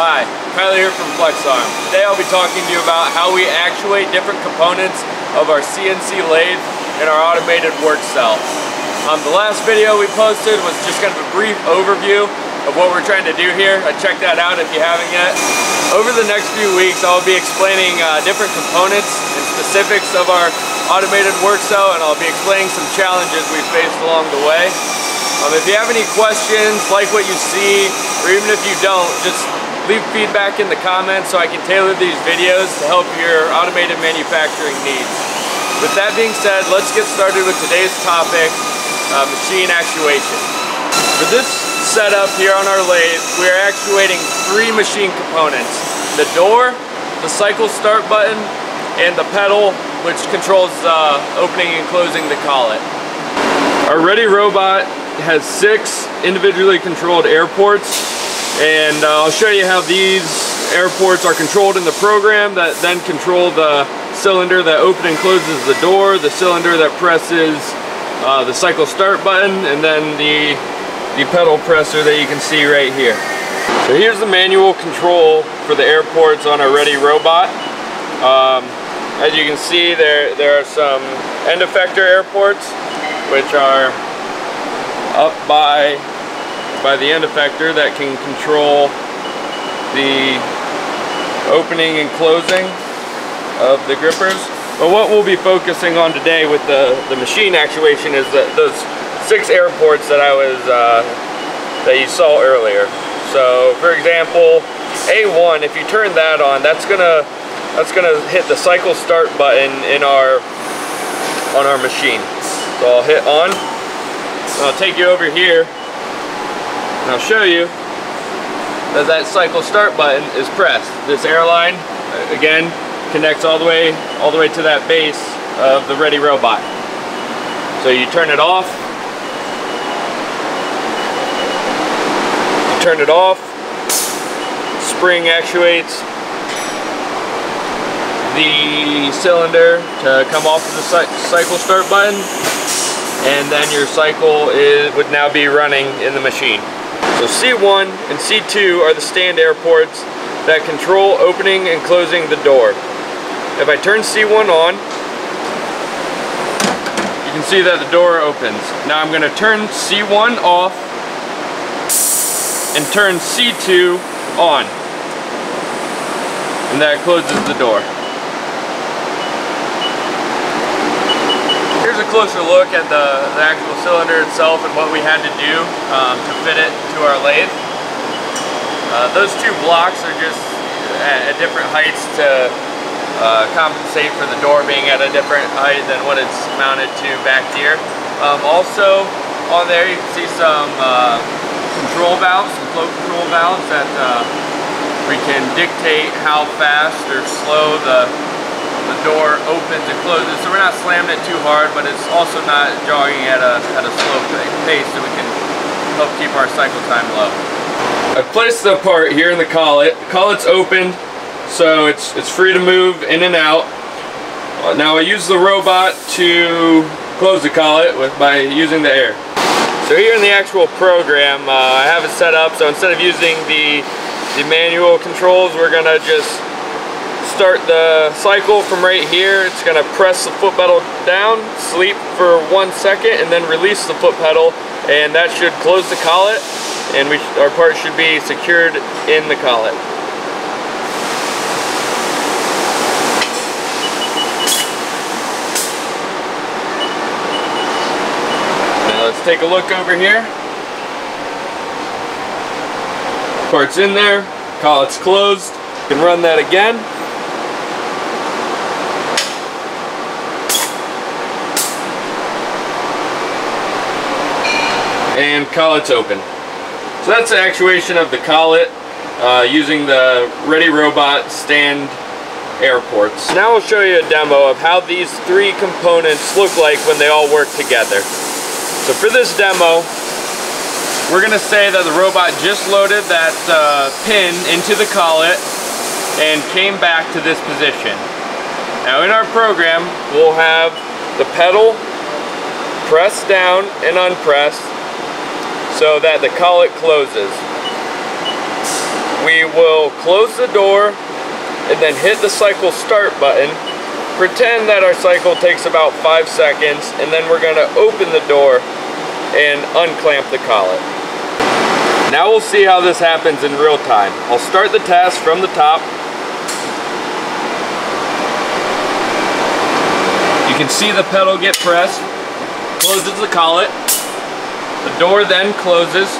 Hi, Cyler here from FlexArm. Today I'll be talking to you about how we actuate different components of our CNC lathe in our automated work cell. Um, the last video we posted was just kind of a brief overview of what we're trying to do here. Uh, check that out if you haven't yet. Over the next few weeks I'll be explaining uh, different components and specifics of our automated work cell and I'll be explaining some challenges we faced along the way. Um, if you have any questions, like what you see, or even if you don't, just leave feedback in the comments so I can tailor these videos to help your automated manufacturing needs. With that being said, let's get started with today's topic, uh, machine actuation. For this setup here on our lathe, we are actuating three machine components. The door, the cycle start button, and the pedal, which controls uh, opening and closing the collet. Our Ready Robot has six individually controlled air ports and uh, I'll show you how these airports are controlled in the program that then control the cylinder that opens and closes the door, the cylinder that presses uh, the cycle start button, and then the, the pedal presser that you can see right here. So here's the manual control for the airports on a Ready Robot. Um, as you can see, there, there are some end effector airports, which are up by by the end effector that can control the opening and closing of the grippers. But what we'll be focusing on today with the, the machine actuation is the, those six air ports that I was uh, that you saw earlier. So for example, A1, if you turn that on, that's gonna that's gonna hit the cycle start button in our on our machine. So I'll hit on I'll take you over here and I'll show you that that cycle start button is pressed. This airline, uh, again, connects all the way all the way to that base of the Ready Robot. So you turn it off. You turn it off. Spring actuates the cylinder to come off of the cycle start button and then your cycle is, would now be running in the machine. So C1 and C2 are the stand air ports that control opening and closing the door. If I turn C1 on, you can see that the door opens. Now I'm going to turn C1 off and turn C2 on. And that closes the door. A closer look at the, the actual cylinder itself and what we had to do um, to fit it to our lathe. Uh, those two blocks are just at, at different heights to uh, compensate for the door being at a different height than what it's mounted to back here. Um, also on there you can see some uh, control valves, some flow control valves that uh, we can dictate how fast or slow the the door opens and closes. So we're not slamming it too hard, but it's also not jogging at a, at a slow pace so we can help keep our cycle time low. I've placed the part here in the collet. The collet's open, so it's, it's free to move in and out. Now I use the robot to close the collet with, by using the air. So here in the actual program, uh, I have it set up so instead of using the, the manual controls, we're gonna just start the cycle from right here. It's going to press the foot pedal down, sleep for one second, and then release the foot pedal, and that should close the collet, and we, our part should be secured in the collet. Now let's take a look over here. Part's in there, collet's closed. Can run that again. And collet's open. So that's the actuation of the collet uh, using the Ready Robot stand air ports. Now I'll show you a demo of how these three components look like when they all work together. So for this demo, we're going to say that the robot just loaded that uh, pin into the collet and came back to this position. Now in our program, we'll have the pedal pressed down and unpressed so that the collet closes. we will close the door and then hit the cycle start button. Pretend that our cycle takes about five seconds and then we're gonna open the door and unclamp the collet. Now we'll see how this happens in real time. I'll start the test from the top. You can see the pedal get pressed, closes the collet. The door then closes.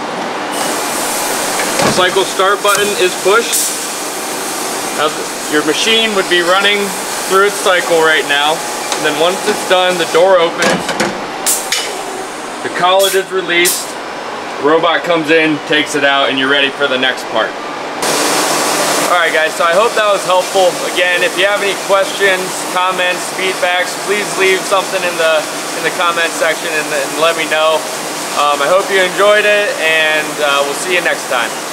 The cycle start button is pushed. Now your machine would be running through its cycle right now. And then once it's done, the door opens. The collet is released. The robot comes in, takes it out, and you're ready for the next part. Alright guys, so I hope that was helpful. Again, if you have any questions, comments, feedbacks, please leave something in the in the comment section and, and let me know. Um, I hope you enjoyed it, and uh, we'll see you next time.